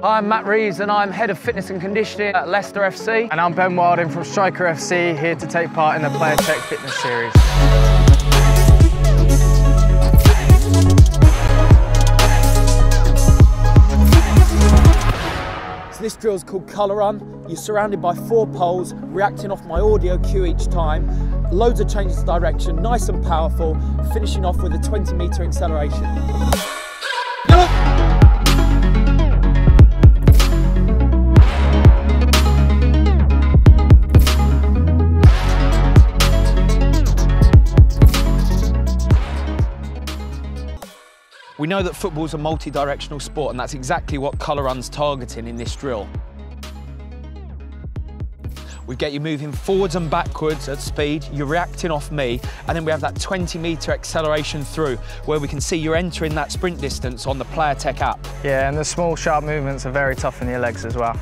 I'm Matt Rees and I'm Head of Fitness and Conditioning at Leicester FC. And I'm Ben Wilding from STRKR FC, here to take part in the PlayerTek Fitness Series. So this drill is called Colour Run. You're surrounded by four poles, reacting off my audio cue each time. Loads of changes of direction, nice and powerful, finishing off with a 20 metre acceleration. We know that football's a multi-directional sport and that's exactly what Colour Run's targeting in this drill. We get you moving forwards and backwards at speed, you're reacting off me, and then we have that 20 metre acceleration through where we can see you're entering that sprint distance on the PlayerTek app. Yeah, and the small sharp movements are very tough in your legs as well.